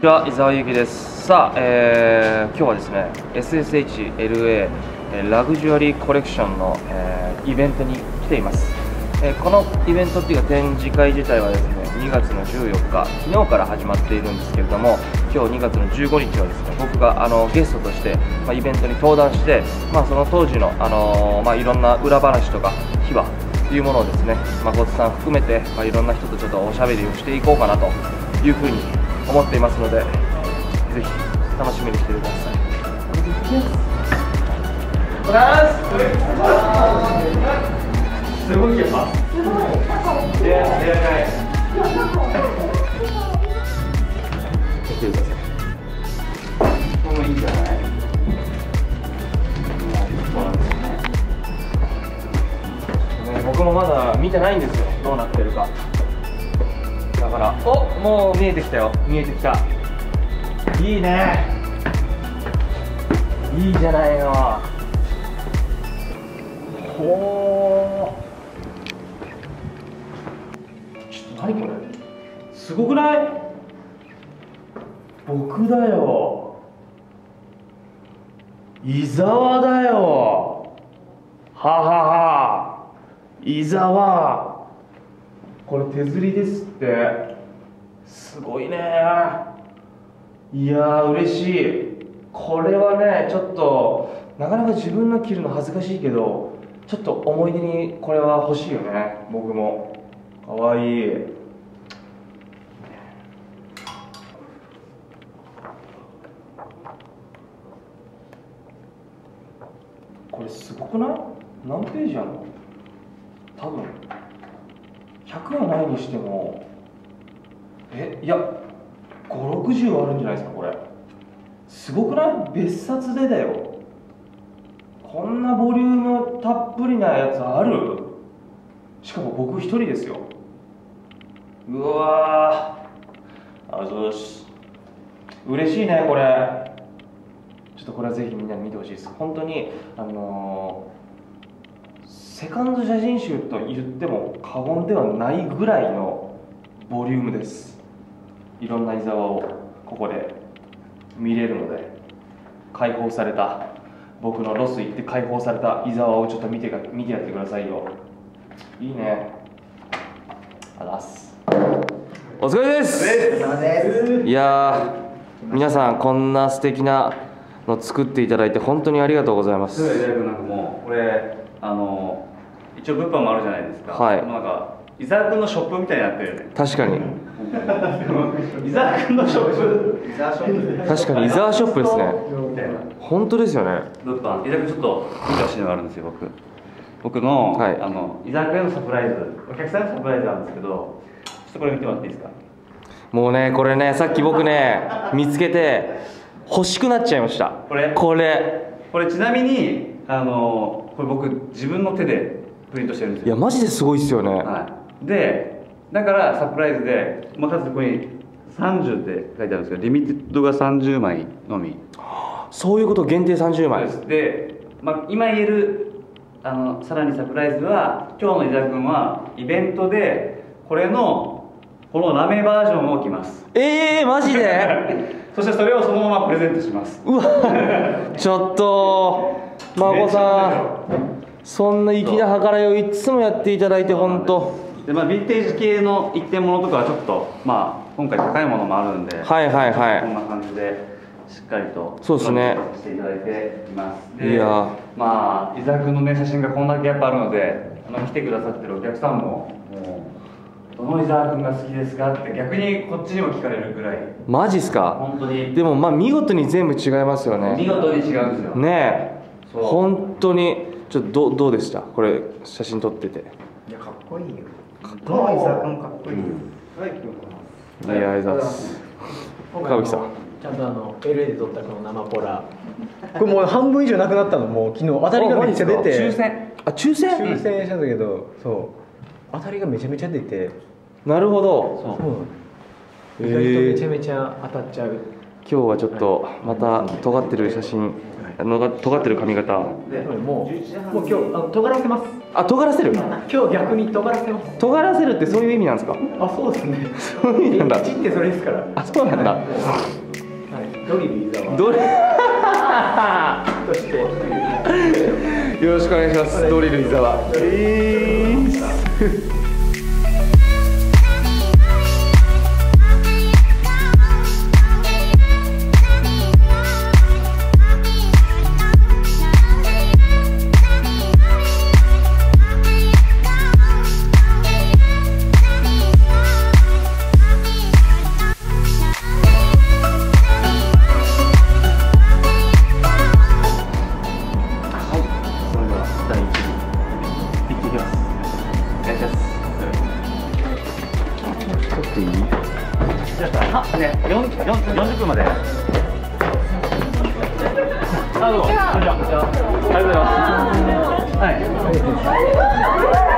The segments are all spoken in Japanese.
ちは伊沢ゆきです。さあ、えー今日はですね SSHLA ラグジュアリーコレクションの、えーイベントに来ています、えーこのイベントっていうか展示会自体はですね2月の14日昨日から始まっているんですけれども今日2月の15日はですね僕があのゲストとして、まあ、イベントに登壇して、まあ、その当時の、あのまあ、いろんな裏話とか秘話というものをですね誠さん含めて、まあ、いろんな人とちょっとおしゃべりをしていこうかなというふうに思っていますのでぜひ楽しみにしてください。す。ごい。やっぱ。すごい。もう見えてきたよ。見えてきた。いいね。いいじゃないの。ほーちょっと何これ？すごくない？僕だよ伊沢だよははは伊沢これ手刷りですってすごいね。いやー嬉しい。これはねちょっとなかなか自分の着るの恥ずかしいけどちょっと思い出にこれは欲しいよね。僕も。かわいい。これすごくない？何ページあるの？多分。100はないにしてもえいや560あるんじゃないですかこれ。すごくない？別冊でだよ。こんなボリュームたっぷりなやつある？しかも僕一人ですよ。うわー。あざし嬉しいねこれ。ちょっとこれはぜひみんなに見てほしいです。本当にあのーセカンド写真集と言っても過言ではないぐらいのボリュームです。いろんな伊沢をここで見れるので解放された僕のロス行って解放された伊沢をちょっと見てか見てやってくださいよ。いいね。あらす。お疲れです。いやー皆さんこんな素敵なの作っていただいて本当にありがとうございます。なんかもうこれあの一応物販もあるじゃないですか。はい。なんか伊沢君のショップみたいになってるよね。確かに伊沢君のショップ。伊沢ショップ確かに伊沢ショップですね。本当ですよね。物販伊沢君ちょっと見てほしいのがあるんですよ僕。僕の,、はい。あの伊沢君へのサプライズ。お客さんへのサプライズなんですけどちょっとこれ見てもらっていいですか？もうねこれねさっき僕ね見つけて欲しくなっちゃいました。これ？これ。これちなみにあのこれ僕自分の手でプリントしてるんですよ。いやマジですごいっすよね、はい、でだからサプライズで、まあ、かつここに30って書いてあるんですけどリミテッドが30枚のみ。そういうこと限定30枚です。で、まあ、今言えるあのさらにサプライズは今日の伊沢君はイベントでこれのこのラメバージョンを着ます。えー、マジで？そしてそれをそのままプレゼントします。うわちょっと孫さん。そんな粋な計らいをいつもやっていただいて本当でまあヴィンテージ系の一点物とかはちょっとまあ今回高いものもあるんではいはいはい。こんな感じでしっかりとそうですね。していただいています。いや。まあ伊沢君のね写真がこんだけやっぱあるのであの来てくださってるお客さんももうどの伊沢君が好きですかって逆にこっちにも聞かれるぐらい。マジっすか？本当に。でもまあ見事に全部違いますよね。見事に違うんですよ。ねえ。本当にちょっとどうどうでした？これ写真撮ってて。いやかっこいいよどの伊沢君かっこいいよ、いやありがとうございます川口さん。ちゃんとあの LA で撮ったこの生ポラ。これもう半分以上なくなったのもう昨日。当たりがめっちゃ出て。抽選。あ抽選？抽選したんだけどそう。当たりがめちゃめちゃ出て。なるほど。そう。へ意外とめちゃえめちゃ当たっちゃう。今日はちょっとまた尖ってる写真のが尖ってる髪型。もうもう今日あの尖らせます。あ尖らせる？今日逆に尖らせます。尖らせるってそういう意味なんですか？あそうですね。そういう意味なんだ。1ってそれですから。あそうなんだ。はい。ドリル伊沢どれとして。よろしくお願いします。ドリル伊沢えーね四四40分まで。あどうもこんにちはあ。りがとうございますはい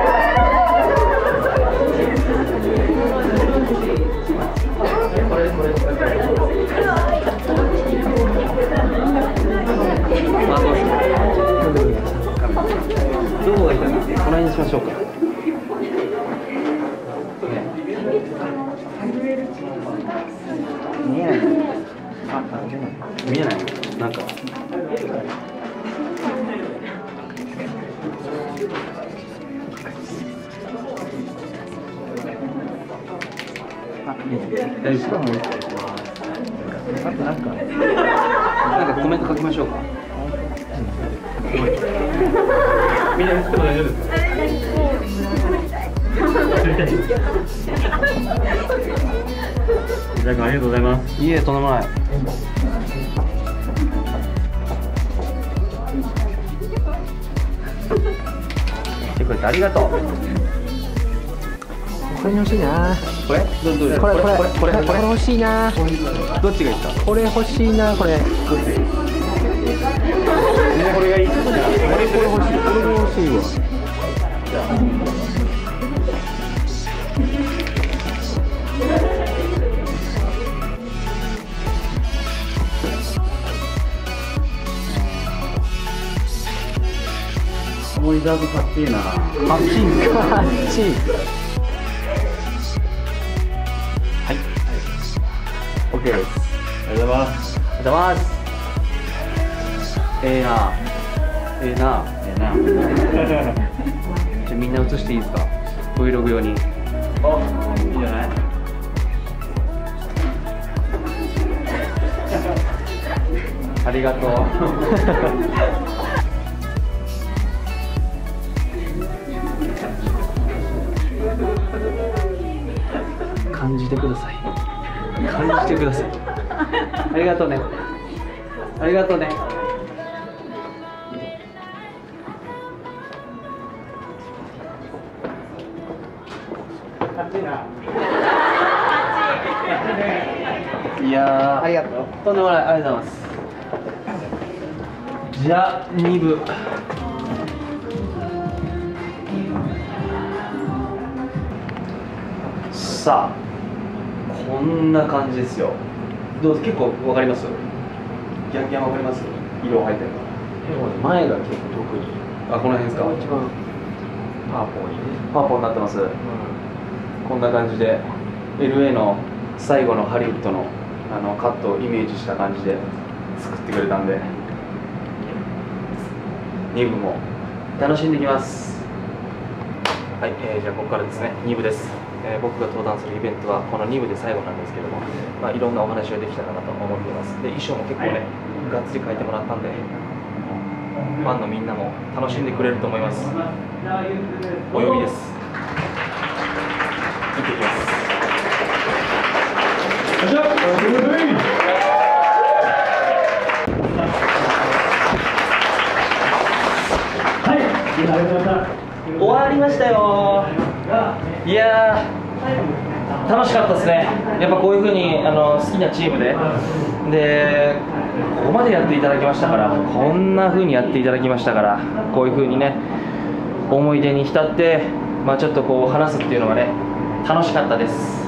大丈夫あとなんかなんかコメント書きましょうかみんな映っても大丈夫ですか伊沢君ありがとうございます。いえとんでもない来てくれてありがとう。これに欲しいな。これ？どどれこれこれこれこれ？これ欲しいな。どっちがいいですか？これ欲しいなこれ。これがいい。これこれ欲しい。これが欲しいわもう伊沢君かっちいなあっちあっち OK です。ありがとうございます。ありがとうございます。ええな。ええな。ええな。じゃあみんな映していいですか？Vlog 用に。あいいんじゃない？ありがとう感じてください。感じてください。ありがとうね。ありがとうね。いやーありがとう。とんでもないありがとうございます。じゃあ2部さあ。こんな感じですよ。どう結構わかります？ギャンギャンわかります？色入ってるの。前が結構特に。あこの辺ですか？一番パーポーにね。パーポーになってます。こんな感じで LA の最後のハリウッドのあのカットをイメージした感じで作ってくれたんで。2部も。楽しんでいきます。はい、えーじゃあここからですね。2部です、えー僕が登壇するイベントはこの2部で最後なんですけども、まあ、いろんなお話ができたらなと思っています。で衣装も結構ねがっつり描いてもらったんでファンのみんなも楽しんでくれると思います。お呼びです。行ってきます。終わりましたよ。いやー楽しかったですね。やっぱこういうふうにあの好きなチームで。でここまでやっていただきましたからこんなふうにやっていただきましたからこういうふうにね思い出に浸って、まあ、ちょっとこう話すっていうのがね楽しかったです。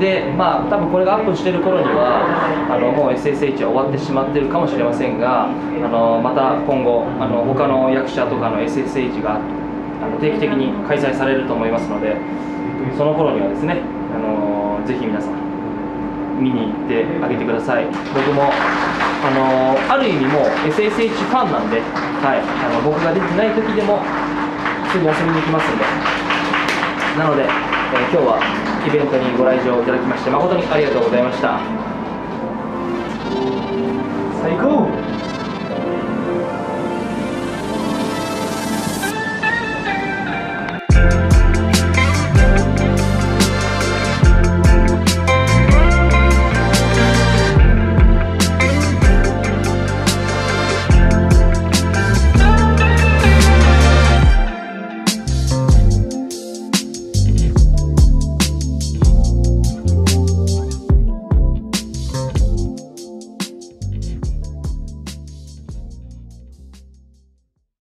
でまあ多分これがアップしてる頃にはあのもう SSH は終わってしまってるかもしれませんがあのまた今後あの他の役者とかの SSH があの定期的に開催されると思いますのでその頃にはですねあのぜひ皆さん見に行ってあげてください。僕もあのある意味もう SSH ファンなんで、はい、あの僕が出てない時でも普通に遊びに行きますんで。なので、えー今日はイベントにご来場いただきまして誠にありがとうございました。最高。